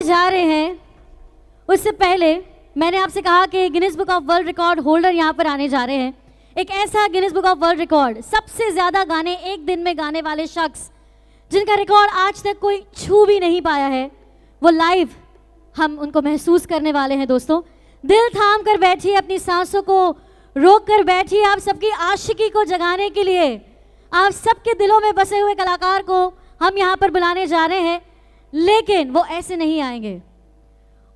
जा रहे हैं। उससे पहले मैंने आपसे कहा कि Guinness book of world record holder यहाँ पर आने जा रहे हैं। एक ऐसा Guinness book of world record सबसे ज़्यादा गाने एक दिन में गाने वाले शख्स, जिनका रिकॉर्ड आज तक कोई छू भी नहीं पाया है, वो लाइव हम उनको महसूस करने वाले हैं दोस्तों। दिल थाम कर बैठिए अपनी सांसों को, रोक कर बैठिए आप सबकी आशिकी को जगाने के लिए। आप सबके दिलों में बसे हुए कलाकार को हम यहाँ पर बुलाने जा रहे हैं। लेकिन वो ऐसे नहीं आएँगे।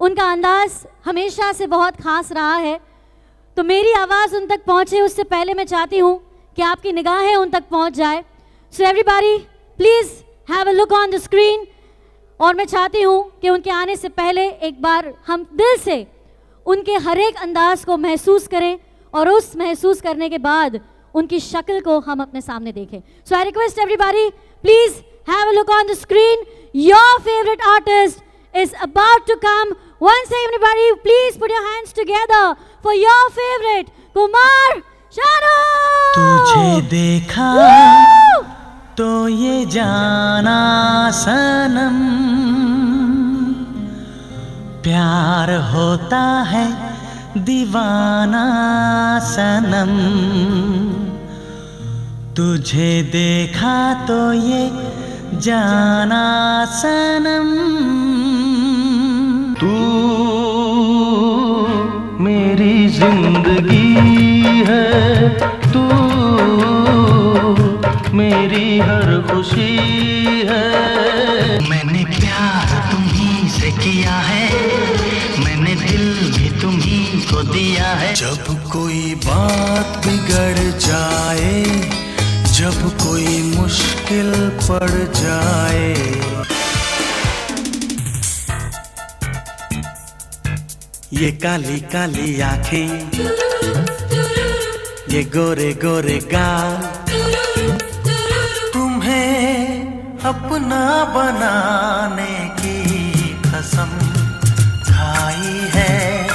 उनका अंदाज हमेशा से बहुत खास रहा है। तो मेरी आवाज़ उन तक पहुँचे, उससे पहले मैं चाहती हूँ कि आपकी निगाहें उन तक पहुँच जाए। So everybody please have a look on the screen और मैं चाहती हूँ कि उनके आने से पहले एक बार हम दिल से उनके हर एक अंदाज को महसूस करें और उस महसूस करने के बाद उनकी शक्ल को हम अपने सामने देखें। So I request everybody please have a look on the screen your favourite artist is about to come. Once everybody, please put your hands together for your favorite Kumar Shanu. तुझे देखा Woo! तो ये जाना सनम प्यार होता है दीवाना सनम तुझे देखा तो ये जाना सनम तू मेरी ज़िंदगी है। तू मेरी हर खुशी है। मैंने प्यार तुम्ही से किया है। मैंने दिल भी तुम्ही को दिया है। जब कोई बात बिगड़ जाए, जब मुश्किल पड़ जाए। ये काली काली आँखें, ये गोरे गोरे गाल, तुम्हें अपना बनाने की कसम खाई है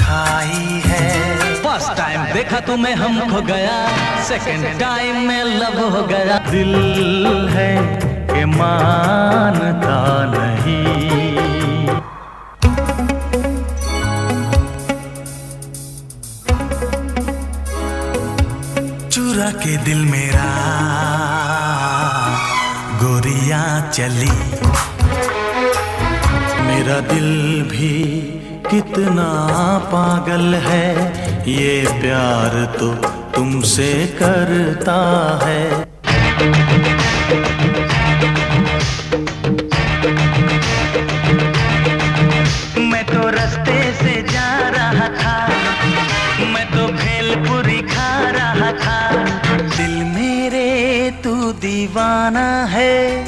खाई है। फ़र्स्ट टाइम देखा तुम्हें हम खो गया। सेकंड टाइम में लव हो गया। दिल है कि मानता नहीं। चुरा के दिल मेरा, गोरिया चली। मेरा दिल भी कितना पागल है। ये प्यार तो तुमसे करता है। मैं तो रास्ते से जा रहा था। मैं तो भेलपुरी खा रहा था। दिल मेरे, तू दीवाना है।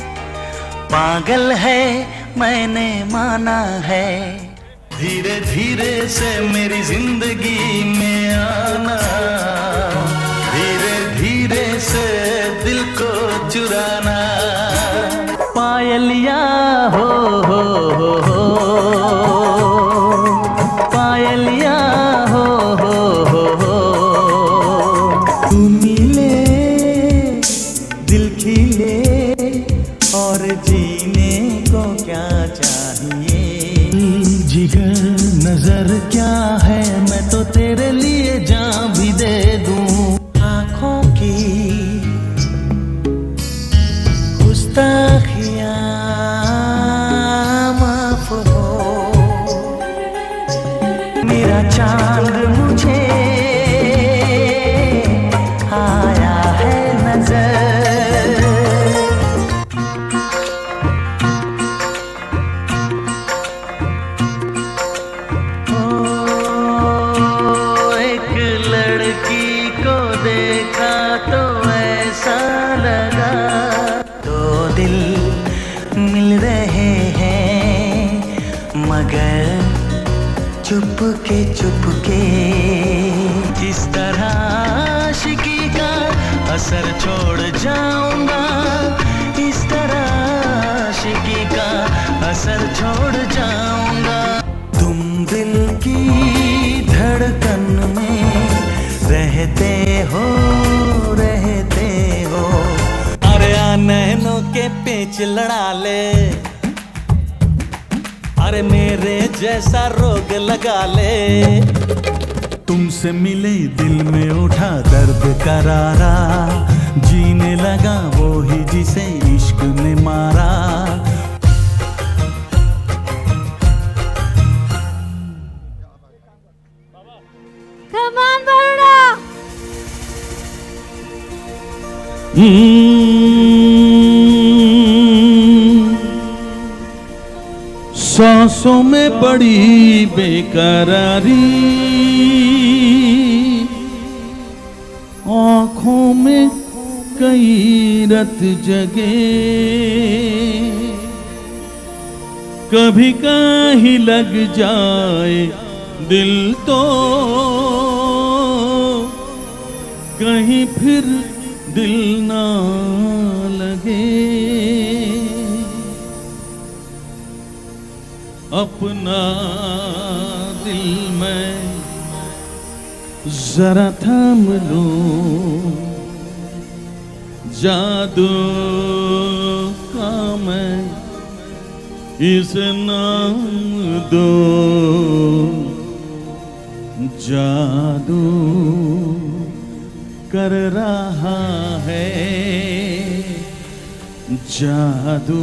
पागल है, मैंने माना है। धीरे धीरे से मेरी ज़िंदगी में आना। धीरे धीरे से दिल को चुराना। पायलिया हो मगर चुप के चुप के इस तरह आशिकी का असर छोड़ जाऊँगा, इस तरह आशिकी का असर छोड़ जाऊँगा। तुम दिल की धड़कन में रहते हो रहते हो। अरे नैनों के पेच लड़ा ले। अरे मेरे जैसा रोग लगा ले। तुमसे मिले दिल में उठा दर्द करारा। जीने लगा वो ही जिसे इश्क ने मारा। Come on, सांसों में बड़ी बेकरारी। आँखों में कई रत जगे। कभी कहीं लग जाए दिल तो। कहीं फिर दिल ना लगे। अपना दिल में जरा थाम लो। जादू का मैं इस नाम दो। जादू कर रहा है। जादू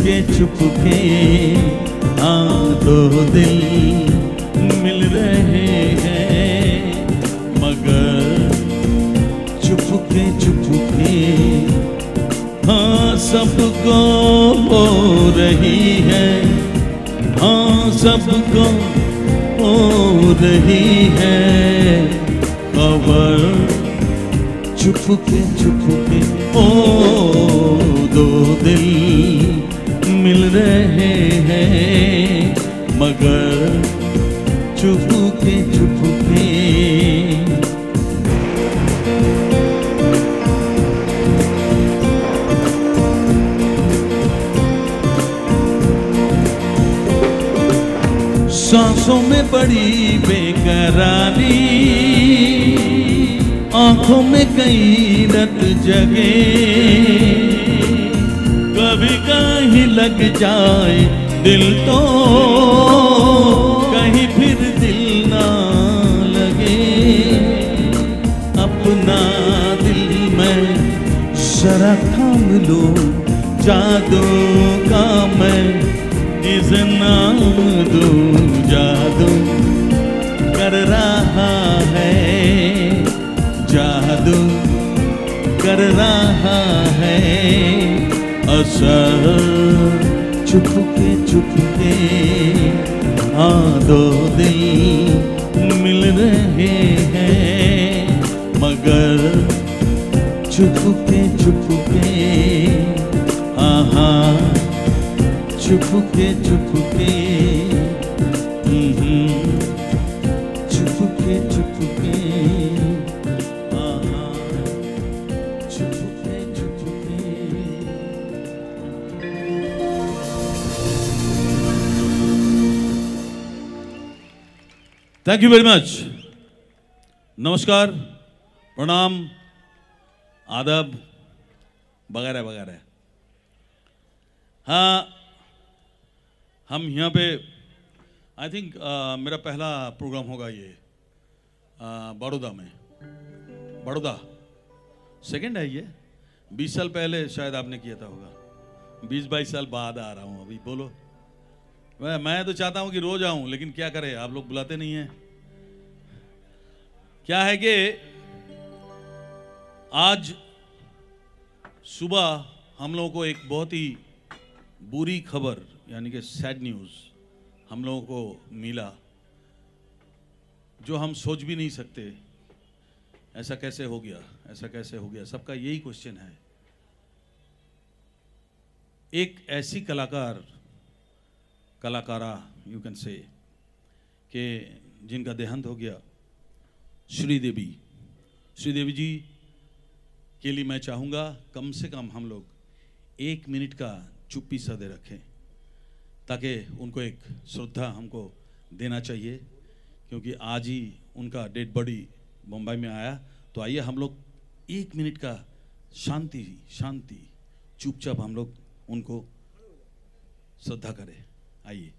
चुपके चुपके हाँ दो दिल मिल रहे हैं। मगर चुपके चुपके हाँ सबको हो रही है। हाँ सबको हो रही है। खबर चुपके चुपके ओ रहे हैं मगर चुपके चुपके। सांसों में बड़ी बेकरारी आँखों में कई रत जगे। कभी कहीं लग जाए, दिल तो कहीं फिर दिल ना लगे। अपना दिल में जरा थाम लो जादू का मैं इस नाम दो, जादू कर रहा है, जादू कर रहा है। चुपके चुपके आ दो मिल रहे हैं। मगर चुपके चुपके आहा। Chupke Chupke thank you very much नमस्कार प्रणाम आदब वगैरह वगैरह। हाँ हम यहाँ पे आई थिंक uh, मेरा पहला प्रोग्राम होगा ये अ, बड़ौदा में। बड़ौदा? सेकंड है ये। बीस साल पहले शायद आपने किया था होगा। बीस बाईस साल बाद आ रहा हूँ अभी बोलो। मैं मैं तो चाहता हूँ कि रोज आऊँ, लेकिन क्या करें? आप लोग बुलाते नहीं हैं। क्या है कि आज सुबह हम लोगों को एक बहुत ही बुरी खबर, यानी कि सैड न्यूज़ हम लोगों को मिला, जो हम सोच भी नहीं सकते, ऐसा कैसे हो गया, ऐसा कैसे हो गया, सबका यही क्वेश्चन है। एक ऐसी कलाकार कलाकारा यू कैन से कि जिनका देहांत हो गया, श्रीदेवी। श्रीदेवी जी, के लिए मैं चाहूँगा, कम से कम हम लोग एक मिनट का चुप्पी सदे रखें, ताकि उनको एक श्रद्धा हमको देना चाहिए, क्योंकि आज ही उनका डेड बॉडी मुंबई में आया। तो आइए हम लोग एक मिनट का शांति शांति, चुपचाप हम लोग उनको श्रद्धा करें। आइए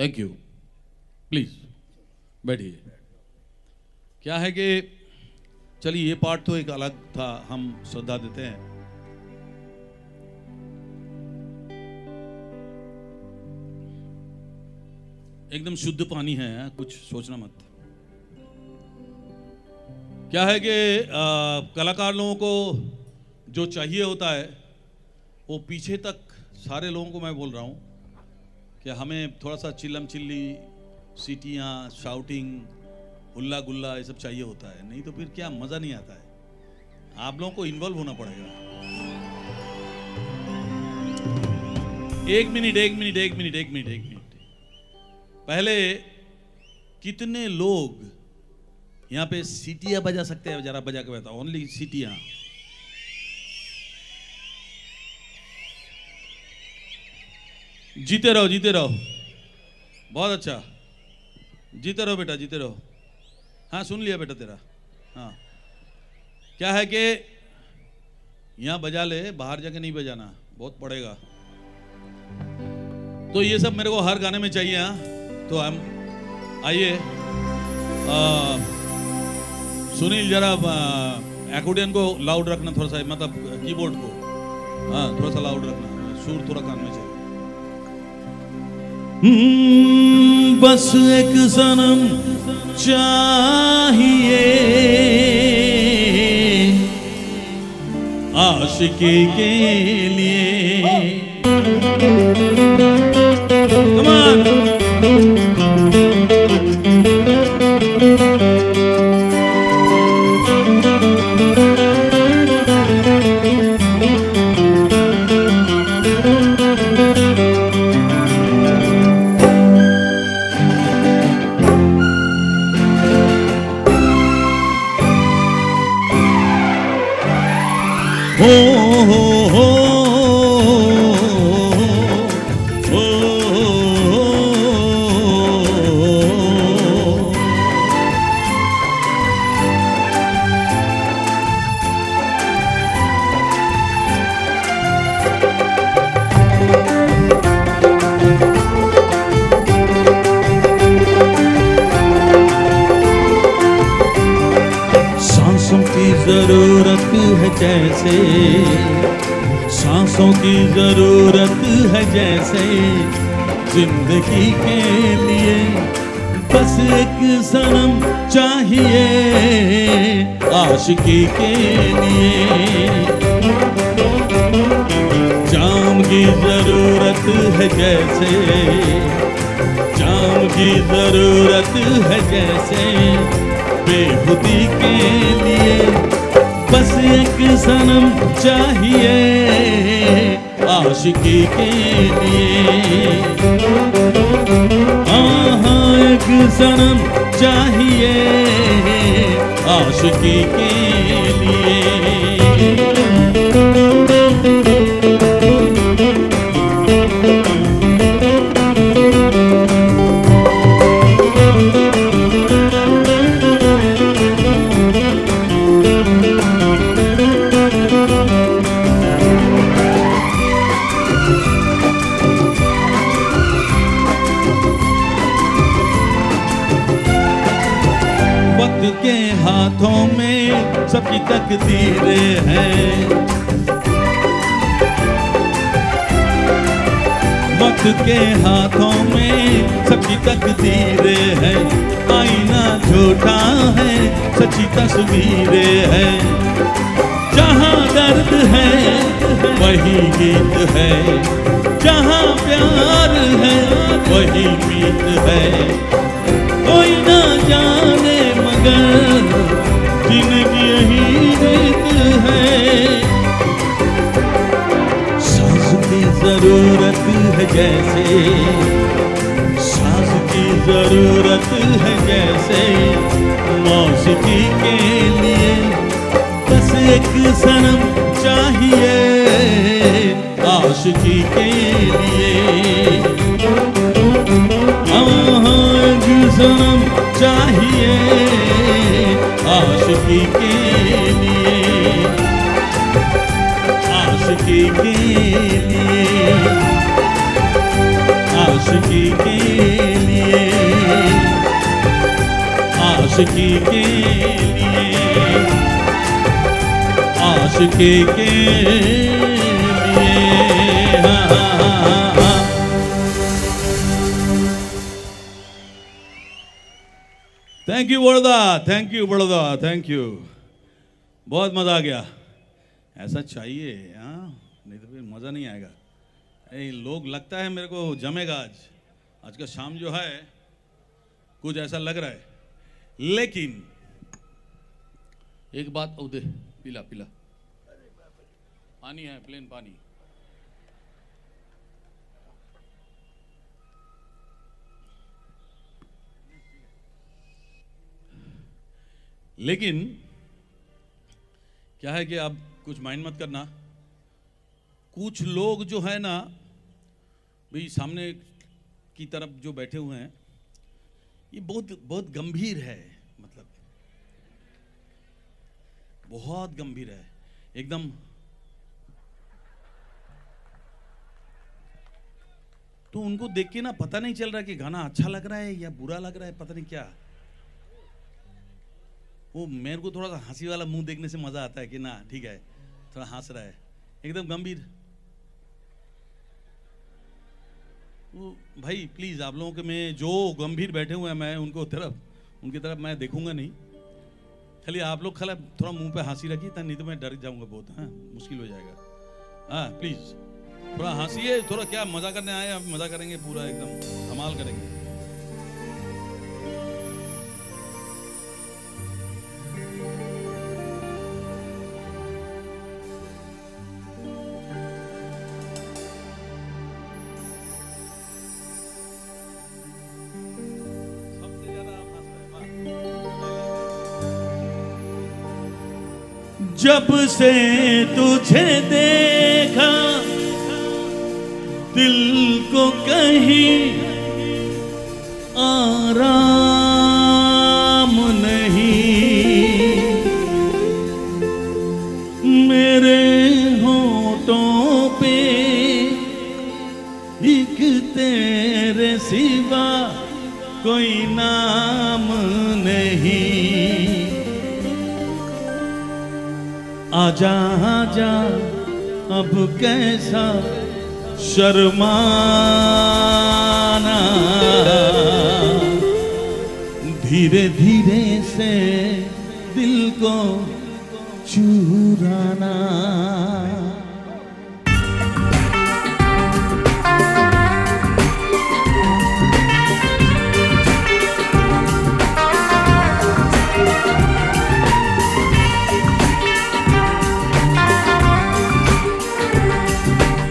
थैंक यू प्लीज़ बैठिए। क्या है कि, चलिए, ये पार्ट तो एक अलग था, हम श्रद्धा देते हैं। एकदम शुद्ध पानी है कुछ सोचना मत। क्या है कि कलाकार लोगों को जो चाहिए होता है, वो पीछे तक सारे लोगों को मैं बोल रहा हूँ कि हमें थोड़ा सा चिल्लम चिल्ली, सीटियाँ शाउटिंग हुल्ला गुल्ला, ये सब चाहिए होता है। नहीं तो फिर क्या मज़ा नहीं आता है। आप लोगों को इन्वॉल्व होना पड़ेगा। एक मिनट एक मिनट एक मिनट एक मिनट एक मिनट। पहले कितने लोग यहाँ पे सीटियाँ बजा सकते हैं? जरा बजा के बताओ। ओनली सीटियाँ। जीते रहो जीते रहो। बहुत अच्छा। जीते रहो बेटा, जीते रहो। हाँ सुन लिया बेटा तेरा। हाँ। क्या है कि यहाँ बजा ले, बाहर जाके नहीं बजाना। बहुत पड़ेगा। तो ये सब मेरे को हर गाने में चाहिए हाँ। तो हम आइए। सुनील, जरा एकोडियन को लाउड रखना थोड़ा सा मतलब कीबोर्ड को। हाँ थोड़ा सा लाउड रखना। सुर थोड़ा कान में बस एक सनम चाहिए। आशिकी के लिए। हो हो हो ज़िंदगी के लिए बस एक सनम चाहिए आशिकी के लिए। जाम की ज़रूरत है जैसे, जाम की ज़रूरत है जैसे बेखुदी के लिए बस एक सनम चाहिए। आशिकी के लिए। हाँ हाँ एक सनम चाहिए आशिकी के लिए। सबकी तकदीरें हैं। वक्त के हाथों में सबकी तकदीरें हैं। आईना झूठा है, सच्ची तस्वीरें हैं। जहाँ दर्द है, वही गीत है। जहाँ प्यार है, वही मीत है। कोई ना जाने मगर ज़िंदगी है। सांस की ज़रूरत है जैसे, सांस की ज़रूरत है जैसे। मौसीकी के लिए बस एक सनम चाहिए, आशिकी के लिए। चाहिए, आशिकी के लिए। आशिकी के लिए, आशिकी के लिए, आशिकी के लिए, आशिकी के लिए। Thank you Baroda thank you Baroda thank you बहुत मज़ा आ गया। ऐसा चाहिए हाँ? नहीं तो फिर मज़ा नहीं आएगा। ए, लोग लगता है मेरे को जमेगा आज। आज का शाम जो है कुछ ऐसा लग रहा है। लेकिन एक बात उदे पीला पीला। पानी है प्लेन पानी। लेकिन क्या है कि आप कुछ माइंड मत करना। कुछ लोग जो है ना, भाई सामने की तरफ़ जो बैठे हुए हैं, ये बहुत बहुत गंभीर है मतलब। बहुत गंभीर है। एकदम। तो उनको देख के ना पता नहीं चल रहा कि गाना अच्छा लग रहा है या बुरा लग रहा है, पता नहीं क्या। वो मेरे को थोड़ा सा हँसी वाला मुँह देखने से मज़ा आता है कि ना, ठीक है। थोड़ा हंस रहा है। एकदम गंभीर। वो, भाई प्लीज़ आप लोगों के में जो गंभीर बैठे हुए हैं, मैं उनको तरफ़, उनकी तरफ़ मैं देखूँगा नहीं। खाली आप लोग खाली थोड़ा मुँह पे हँसी रखिए नहीं तो मैं डर जाऊँगा बहुत हाँ मुश्किल हो जाएगा। हाँ प्लीज़ थोड़ा हंसिए, थोड़ा क्या मज़ा करने आए आप मज़ा करेंगे पूरा, एकदम, धमाल करेंगे। जब से तुझे देखा दिल को कहीं आजा जा अब कैसा शर्माना। धीरे धीरे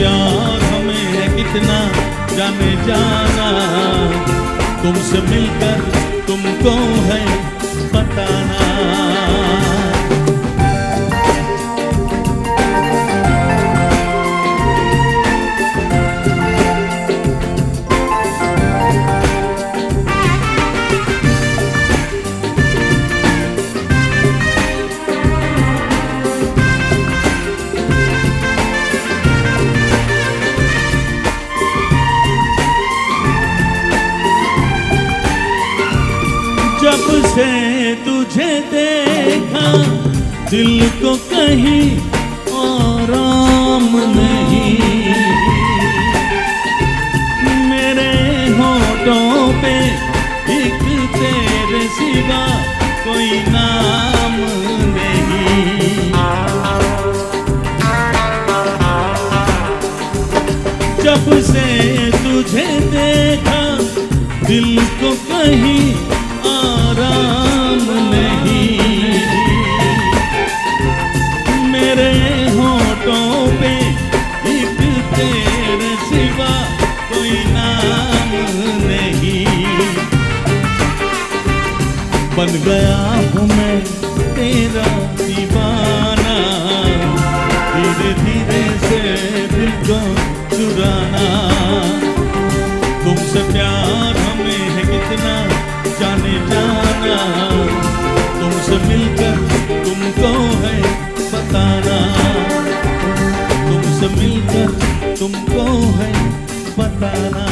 प्यार हमें है कितना जाने जाना। तुमसे मिलकर तुमको है बताना। तुझे देखा, दिल को कहीं आराम नहीं। मेरे तेरे सिवा कोई नाम नहीं। बन गया तेरा दीवाना, धीरे धीरे से दिल को तुमसे प्यार हमें है कितना जाने जाना। तुमसे मिलकर है तुमसे मिलकर तुमको है बताना।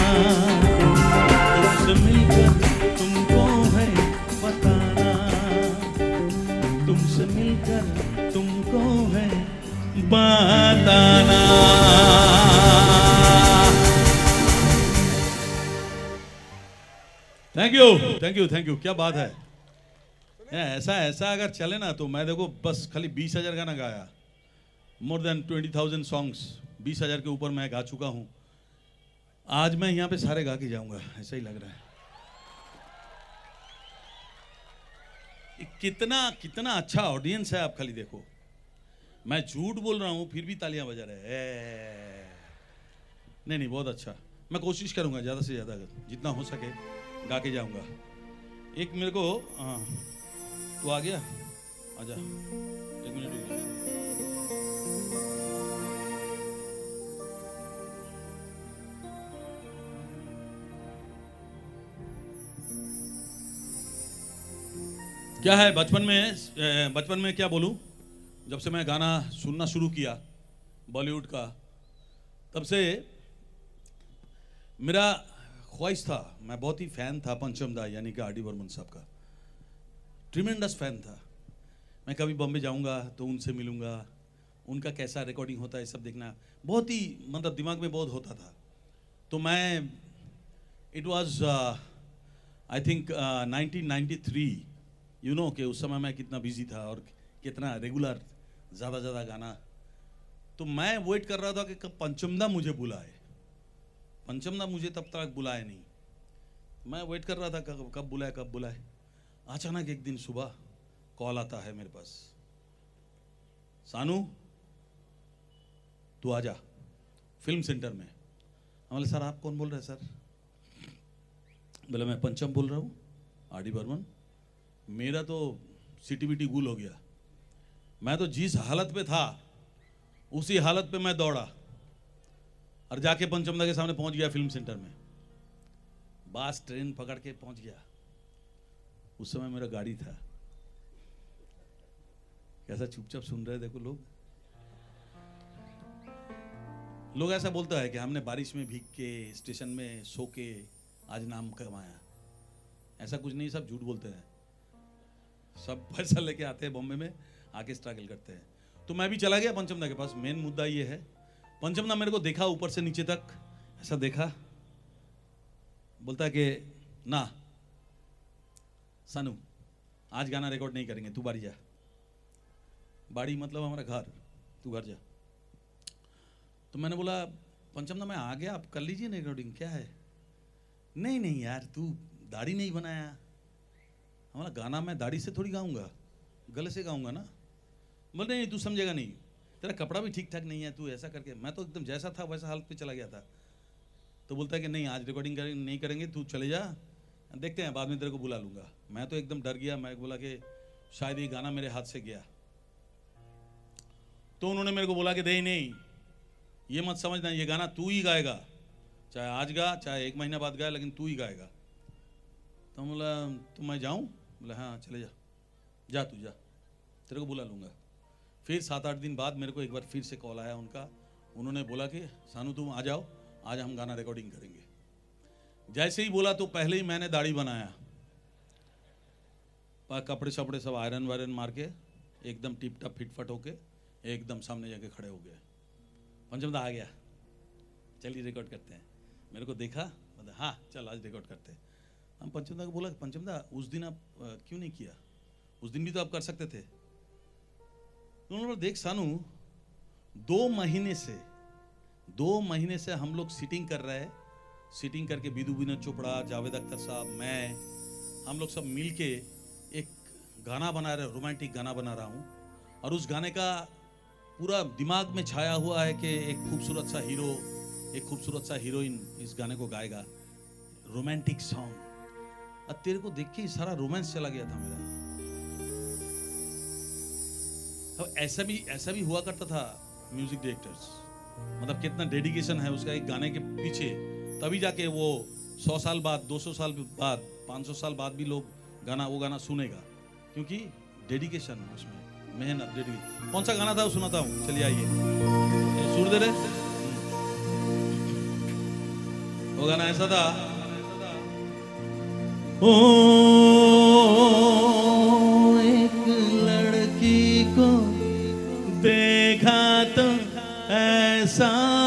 थैंक यू थैंक यू क्या बात है? ऐसा ऐसा अगर चले ना तो मैं देखो बस खाली बीस हज़ार गाना गाया। More than twenty thousand songs बीस हज़ार के ऊपर मैं गा चुका हूँ। आज मैं यहाँ पे सारे गा के जाऊँगा, ऐसा ही लग रहा है। कितना कितना अच्छा ऑडियंस है आप खाली देखो। मैं झूठ बोल रहा हूँ, फिर भी तालियाँ बजा रहे हैं। नहीं नहीं, बहुत अच्छा। मैं कोशिश करूँगा, ज़्यादा से ज़्यादा जितना हो सके, गा के जाऊँगा। एक मेरे को हाँ तू आ गया? आजा एक मिनट रुक। क्या है बचपन में बचपन में क्या बोलूँ? जब से मैं गाना सुनना शुरू किया, बॉलीवुड का, तब से मेरा ख्वाहिश था, मैं बहुत ही फ़ैन था पंचम दा यानी कि आर डी बर्मन साहब का। ट्रिमेंडस फ़ैन था। मैं कभी बॉम्बे जाऊँगा तो उनसे मिलूँगा, उनका कैसा रिकॉर्डिंग होता है सब देखना, बहुत ही मतलब दिमाग में बहुत होता था। तो मैं it was I think 1993 you know कि उस समय मैं कितना बिज़ी था और कितना रेगुलर ज़्यादा ज़्यादा गाना। तो मैं वेट कर रहा था कि कब पंचमदा मुझे बुलाए। पंचमदा मुझे तब तक बुलाए नहीं। मैं वेट कर रहा था कब कब बुलाए कब बुलाए अचानक एक दिन सुबह कॉल आता है मेरे पास। सानू, तू आजा फ़िल्म सेंटर में। बोले, सर, आप कौन बोल रहे हैं, सर? बोले, मैं पंचम बोल रहा हूँ, आर डी बर्मन। मेरा तो सिटी बिटी गुल हो गया। मैं तो जिस हालत पे था, उसी हालत पे मैं दौड़ा। और जाके पंचमदा के सामने पहुँच गया फ़िल्म सेंटर में। बास ट्रेन पकड़ के पहुँच गया। उस समय मेरा गाड़ी था। कैसा चुपचाप सुन रहे देखो लोग। लोग ऐसा बोलता है कि हमने बारिश में भीग के, स्टेशन में सो के, आज नाम कमाया। ऐसा कुछ नहीं, सब झूठ बोलते हैं। सब पैसा लेके आते हैं बॉम्बे में, आके स्ट्रगल करते हैं। तो मैं भी चला गया पंचमदा के पास। मेन मुद्दा ये है पंचमदा मेरे को देखा ऊपर से नीचे तक। ऐसा देखा। बोलता है कि, ना, सानू, आज गाना रिकॉर्ड नहीं करेंगे, तू बाड़ी जा। बाड़ी मतलब हमारा घर, तू घर जा। तो मैंने बोला पंचमदा मैं आ गया, आप कर लीजिए ना रिकॉर्डिंग क्या है? नहीं नहीं यार, तू दाढ़ी नहीं बनाया। हमारा गाना मैं दाढ़ी से थोड़ी गाऊँगा, गले से गाऊँगा ना? बोल नहीं, तू समझेगा नहीं। तेरा कपड़ा भी ठीक ठाक नहीं है, तू ऐसा करके। मैं तो एकदम जैसा था, वैसा हालत पे चला गया था। तो बोलता है कि, नहीं, आज रिकॉर्डिंग करें, नहीं करेंगे, तू चले जा, देखते हैं, बाद में तेरे को बुला लूँगा। मैं तो एकदम डर गया, मैं बोला कि शायद ये गाना मेरे हाथ से गया। तो उन्होंने मेरे को बोला कि, नहीं नहीं, ये मत समझना, ये गाना तू ही गाएगा। चाहे आज गा, चाहे एक महीना बाद गाए, लेकिन तू ही गाएगा। तो बोला तो मैं जाऊँ? बोला हाँ चले जा जा तू, जा, तेरे को बुला लूँगा। फिर सात आठ दिन बाद मेरे को एक बार फिर से कॉल आया उनका। उन्होंने बोला कि, सानू तुम आ जाओ, आज हम गाना रिकॉर्डिंग करेंगे। जैसे ही बोला तो पहले ही मैंने दाढ़ी बनाया। पा- कपड़े शपड़े सब आयरन वायरन मार के, एकदम टिप टप फिट फट होके, एकदम सामने जाके खड़े हो गए। पंचमदा आ गया। चलिए रिकॉर्ड करते हैं। मेरे को देखा, बोला हाँ चल, आज रिकॉर्ड करते हैं। हम पंचमदा को बोला पंचमदा उस दिन आप क्यों नहीं किया? उस दिन भी तो आप कर सकते थे। उन्होंने देख सानू, दो महीने से, दो महीने से हम लोग सीटिंग कर रहे हैं। सीटिंग करके बिदु विनोद चोपड़ा, जावेद अख्तर साहब, मैं, हम लोग सब मिल के एक गाना बना रहे रोमांटिक गाना बना रहा हूँ। और उस गाने का पूरा दिमाग में छाया हुआ है कि एक खूबसूरत सा हीरो एक खूबसूरत सा हीरोइन इस गाने को गाएगा। रोमांटिक सॉन्ग और तेरे को देख के सारा रोमांस चला गया था मेरा। अब ऐसा भी ऐसा भी हुआ करता था म्यूज़िक डायरेक्टर्स मतलब कितना डेडिकेशन है उसका एक गाने के पीछे। तभी जाके वो सौ साल बाद, दो सौ साल बाद, पाँच सौ साल बाद भी लोग गाना, वो गाना सुनेगा। क्योंकि डेडिकेशन उसमें, मेहनत डेडिकेशन कौन सा गाना था वो सुनाता हूँ? चलिए आइए। सुर दे रहे वो गाना ऐसा था। ओ ऐसा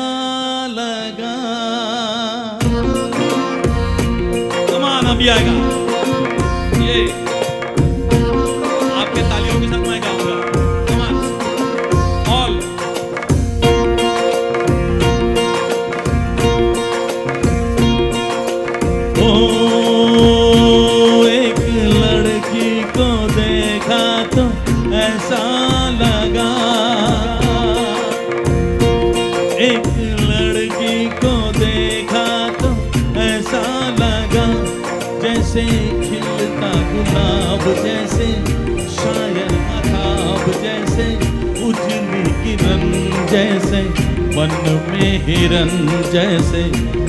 मन में हिरन जैसे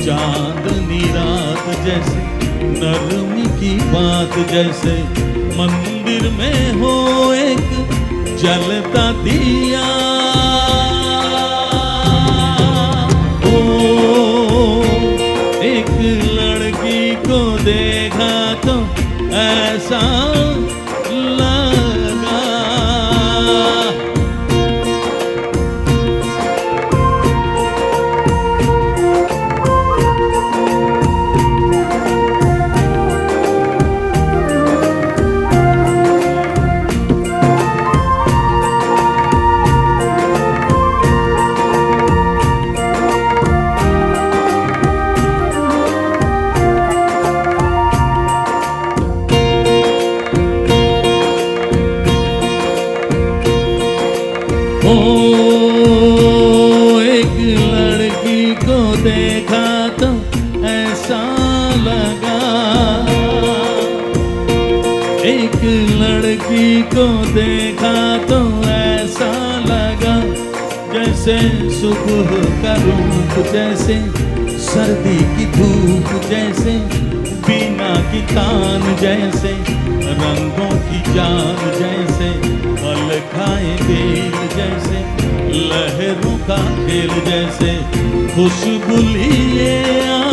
चांदनी रात जैसे, नरमी की बात जैसे, मंदिर में हो एक जलता दिया। ओ, एक लड़की को देखा तो ऐसा बीना जैसे, रंगों की जान जैसे पल खाए बेल जैसे, लहरों का खेल जैसे, खुशबू लिए आए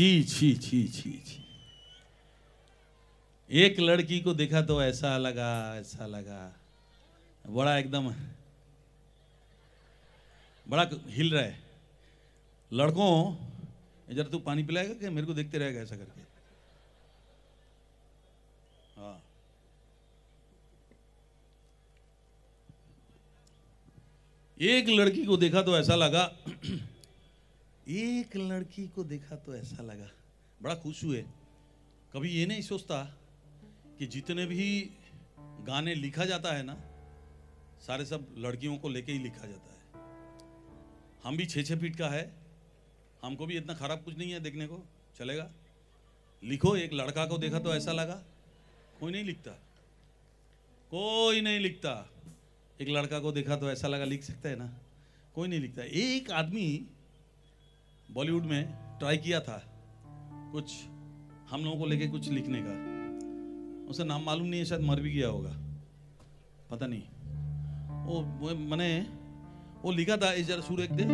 छी छी छी छी छी। एक लड़की को देखा तो ऐसा लगा ऐसा लगा। बड़ा एकदम, बड़ा हिल रहा है। लड़कों जरा तू पानी पिलाएगा क्या मेरे को देखते रहेगा ऐसा करके? हाँ। एक लड़की को देखा तो ऐसा लगा एक लड़की को देखा तो ऐसा लगा। बड़ा खुश हुए। कभी ये नहीं सोचता कि जितने भी गाने लिखा जाता है ना, सारे सब लड़कियों को लेके ही लिखा जाता है। हम भी छः छः फीट का है। हमको भी इतना खराब कुछ नहीं है देखने को। चलेगा। लिखो, एक लड़का को देखा तो ऐसा लगा। कोई नहीं लिखता। कोई नहीं लिखता। एक लड़का को देखा तो ऐसा लगा, लिख सकता है ना। कोई नहीं लिखता। एक आदमी बॉलीवुड में ट्राई किया था कुछ हम लोगों को लेके कुछ लिखने का। उसे नाम मालूम नहीं है शायद मर भी गया होगा। पता नहीं। वो, वो मैंने वो लिखा था इस जरा सूर एक दे।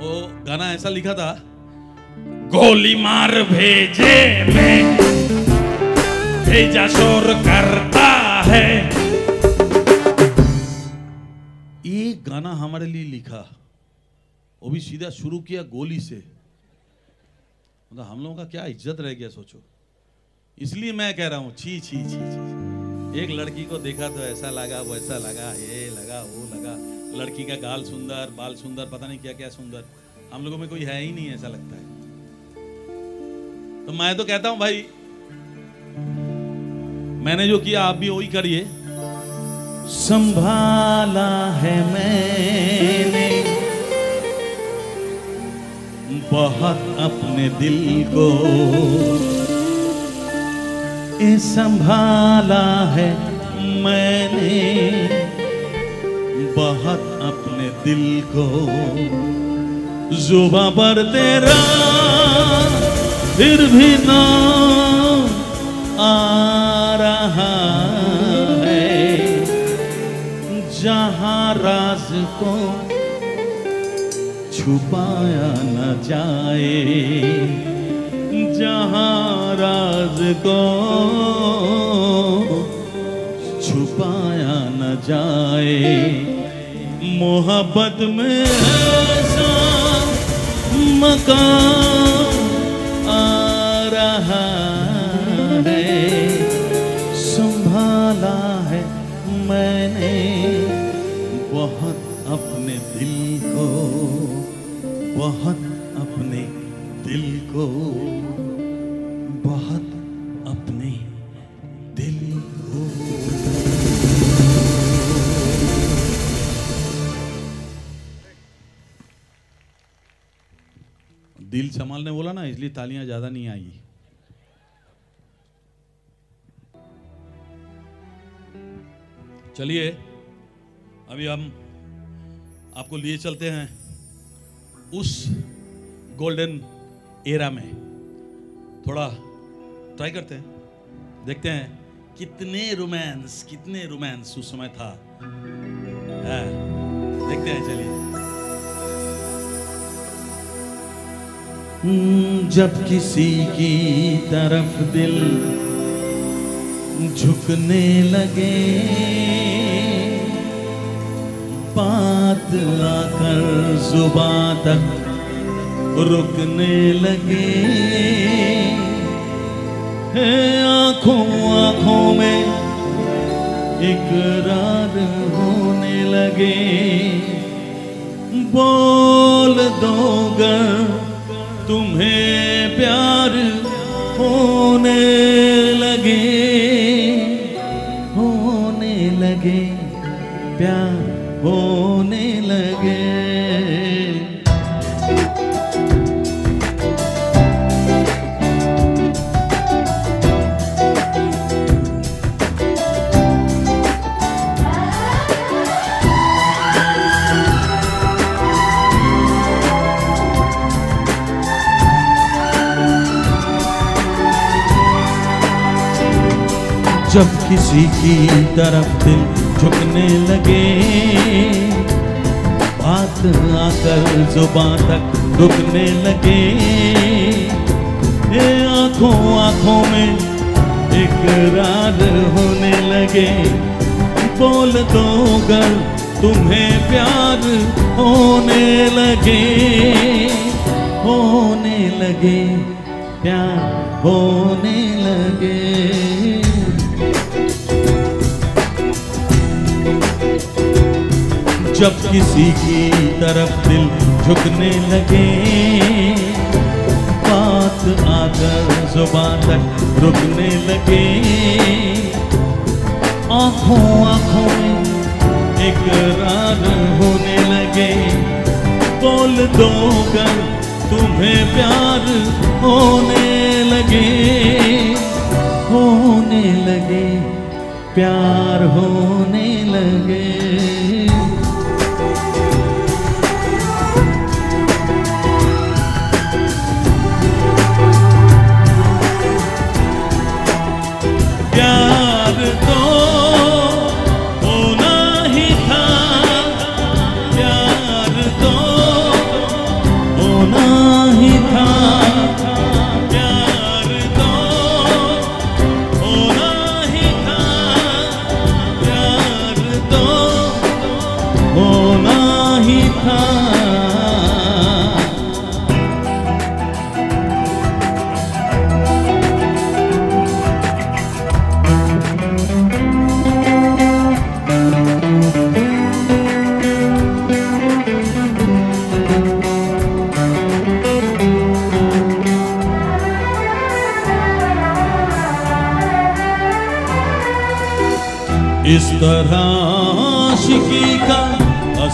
वो गाना ऐसा लिखा था गोली मार भेजे में भेजा शोर करता है। एक गाना हमारे लिए लिखा। वो भी सीधा शुरू किया गोली से। मतलब हम लोगों का क्या इज़्ज़त रह गया, सोचो। इसलिए मैं कह रहा हूँ, छी छी छी छी एक लड़की को देखा तो ऐसा लगा, वैसा लगा, ये लगा, वो लगा। लड़की का गाल सुंदर, बाल सुंदर, पता नहीं क्या क्या सुंदर। हम लोगों में कोई है ही नहीं, ऐसा लगता है। तो मैं तो कहता हूँ, भाई, मैंने जो किया, आप भी वही करिए। संभाला है मैंने। बहुत अपने दिल को। ये संभाला है मैंने। बहुत अपने दिल को। जुबा पर तेरा फिर भी ना आ रहा है। जहाँ राज को छुपाया न जाए। जहाँ राज को छुपाया न जाए। मोहब्बत में ऐसा मकान आ रहा है। संभाला है मैंने बहुत अपने दिल को। बहुत अपने दिल को, बहुत अपने दिल को। दिल संभालने बोला ना, इसलिए तालियाँ ज़्यादा नहीं आई चलिए, अभी हम आपको लिए चलते हैं। उस गोल्डन एरा में। थोड़ा ट्राई करते हैं। देखते हैं कितने रोमांस कितने रोमांस उस समय था। है, देखते हैं चलिए। जब किसी की तरफ़ दिल झुकने लगे बात आकर जुबा तक रुकने लगे। आँखों आँखों में इकरार होने लगे। बोल दोगा तुम्हें प्यार होने लगे होने लगे। प्यार किसी की तरफ़ दिल झुकने लगे। बात आकर जुबां तक रुकने लगे। ये आँखों आँखों में इकरार होने लगे। बोल दो गर तुम्हें प्यार होने लगे। होने लगे, प्यार होने लगे। जब किसी की तरफ़ दिल झुकने लगे, बात आकर ज़ुबान तक रुकने लगे। आँखों आँखों में एक इकरार होने लगे। बोल दो कर तुम्हें प्यार होने लगे होने लगे, प्यार होने लगे।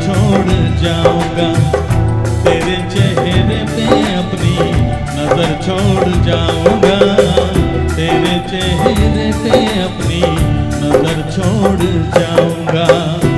छोड़ जाऊँगा। तेरे चेहरे पे अपनी नज़र छोड़ जाऊँगा। तेरे चेहरे पे अपनी नज़र छोड़ जाऊँगा।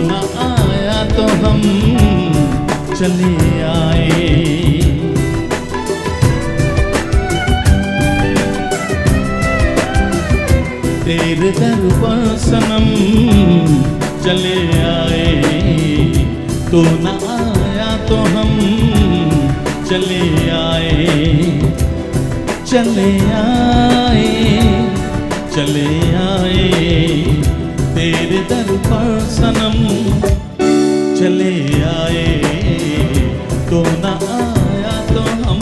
तू आया तो हम चले आए। तेरे दर सनम चले आए। तू न आया तो हम चले आए। चले आए चले आए। तेरे दर पर सनम चले आए तो ना आया तो हम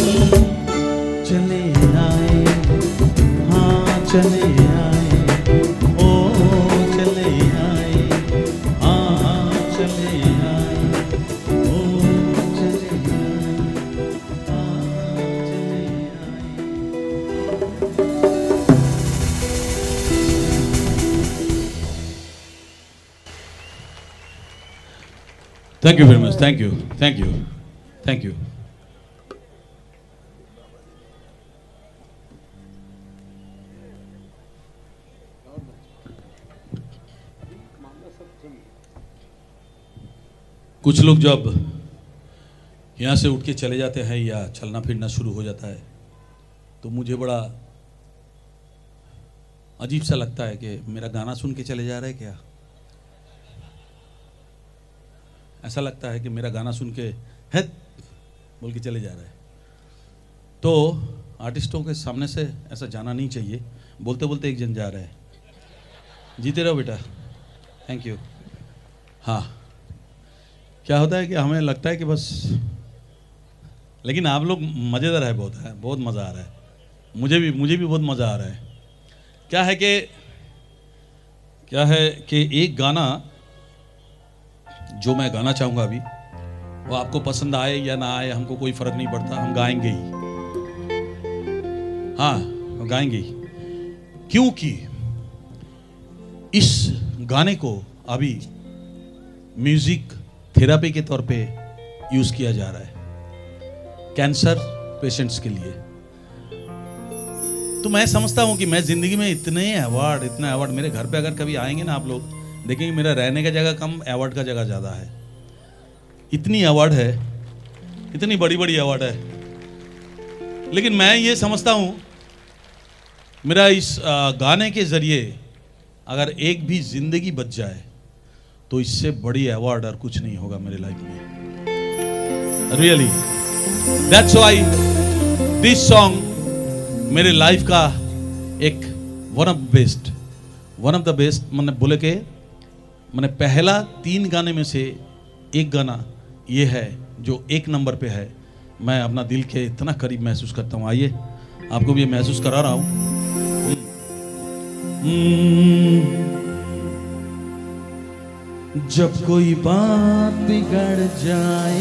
Thank you very much. Thank you. Thank you. Thank you. कुछ लोग जब यहाँ से उठ के चले जाते हैं या चलना फिरना शुरू हो जाता है तो मुझे बड़ा अजीब सा लगता है कि मेरा गाना सुन के चले जा रहे हैं क्या ऐसा लगता है कि मेरा गाना सुन के है बोल के चले जा रहा है। तो आर्टिस्टों के सामने से ऐसा जाना नहीं चाहिए। बोलते बोलते एक जन जा रहा है। जीते रहो बेटा। थैंक यू हाँ। क्या होता है कि हमें लगता है कि बस, लेकिन आप लोग मज़ेदार है बहुत है, बहुत मज़ा आ रहा है। मुझे भी मुझे भी बहुत मज़ा आ रहा है। क्या है कि, क्या है कि एक गाना जो मैं गाना चाहूँगा अभी, वो आपको पसंद आए या ना आए, हमको कोई फ़र्क नहीं पड़ता, हम गाएँगे ही। हाँ हम गाएँगे ही। क्योंकि इस गाने को अभी म्यूज़िक थेरापी के तौर पे यूज़ किया जा रहा है, कैंसर पेशेंट्स के लिए। तो मैं समझता हूँ कि मैं ज़िंदगी में इतने अवार्ड इतने अवार्ड मेरे घर पे अगर कभी आएँगे ना आप लोग देखेंगे मेरा रहने का जगह कम अवार्ड का जगह ज़्यादा है। इतनी अवार्ड है, इतनी बड़ी बड़ी अवार्ड है। लेकिन मैं ये समझता हूँ, मेरा इस गाने के ज़रिए अगर एक भी ज़िंदगी बच जाए तो इससे बड़ी अवार्ड और कुछ नहीं होगा मेरे लाइफ में। Really that's why this song मेरे लाइफ का एक one of best one of the best मैंने बोले के मैंने पहला तीन गाने में से एक गाना ये है जो एक नंबर पे है। मैं अपना दिल के इतना करीब महसूस करता हूँ। आइए, आपको भी ये महसूस करा रहा हूँ। जब कोई बात बिगड़ जाए,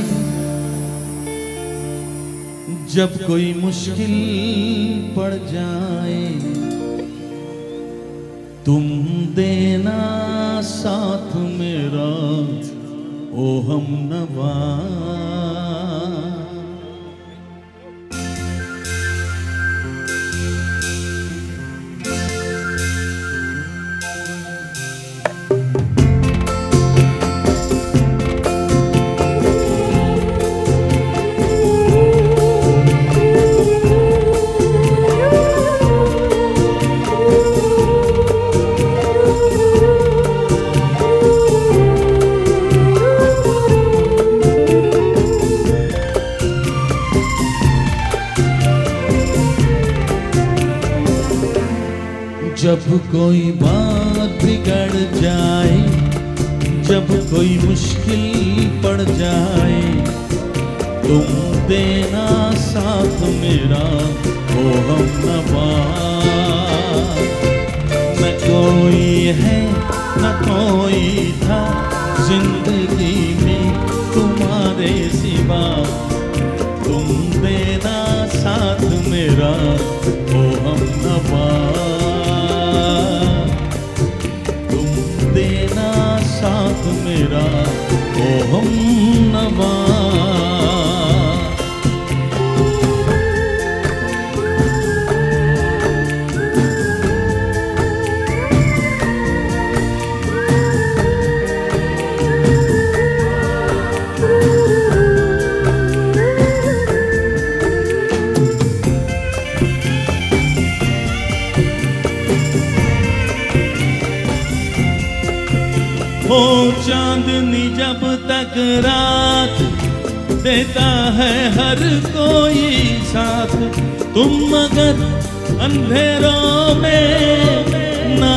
जब कोई मुश्किल पड़ जाए तुम देना साथ मेरा ओ हम नवा जब कोई बात बिगड़ जाए, जब कोई मुश्किल पड़ जाए, तुम देना साथ मेरा ओ हम न कोई है, न कोई था ज़िंदगी में तुम्हारे सिवा। तुम देना साथ मेरा मेरा ओ हम नवा। तक रात देता है हर कोई साथ। तुम मगर अंधेरों में ना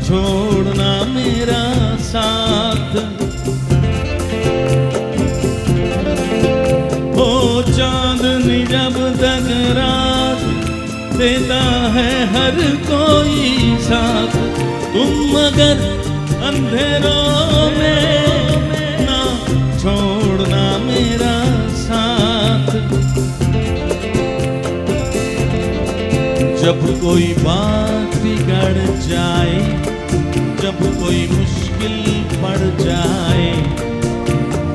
छोड़ना मेरा साथ। हो चांदनी जब तक रात देता है हर कोई साथ। तुम मगर अंधेरों में जब कोई बात बिगड़ जाए, जब कोई मुश्किल पड़ जाए।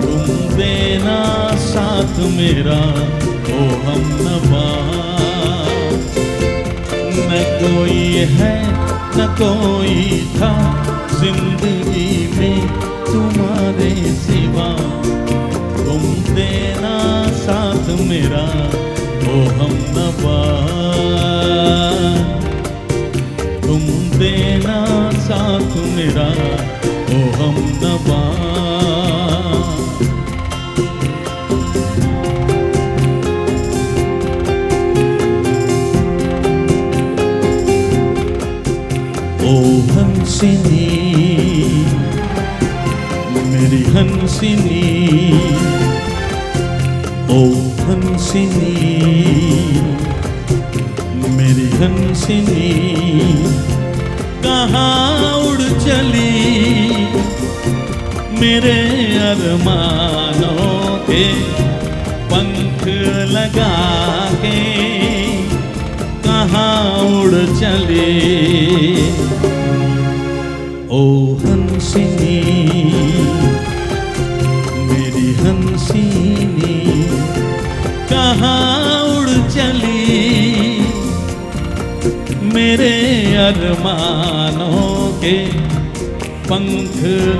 तुम देना साथ मेरा, ओ हम नवा। न कोई है, न कोई था, ज़िंदगी में तुम्हारे सिवा। तुम देना साथ मेरा ओ हम नवा। तुम देना साथ मेरा ओ हम नवा हंसिनी मेरी हंसिनी ओ हंसिनी, मेरी हंसिनी, कहाँ उड़ चली? मेरे अरमानों के पंख लगा के कहाँ उड़ चले? ओ हंसिनी मेरे अरमानों के पंख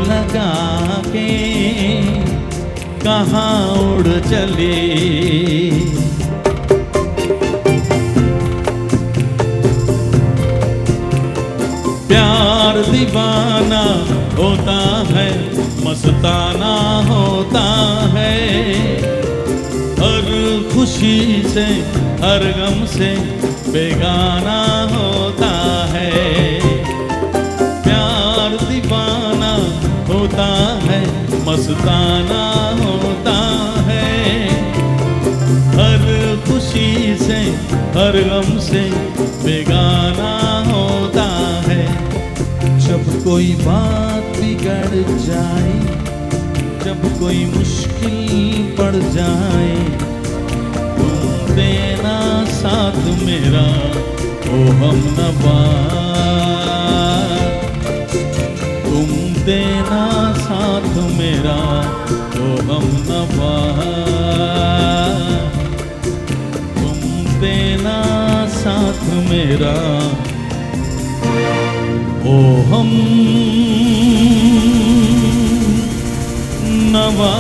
लगा के कहाँ उड़ चले? प्यार दीवाना होता है, मस्ताना होता है। हर खुशी से, हर गम से बेगाना होता है। प्यार दीवाना होता है, मस्ताना होता है। हर खुशी से, हर गम से बेगाना होता है। जब कोई बात बिगड़ जाए, जब कोई मुश्किल पड़ जाए साथ मेरा, ओ हम नवा तुम देना साथ मेरा, ओ हम नवा तुम देना साथ मेरा, ओ हम नवा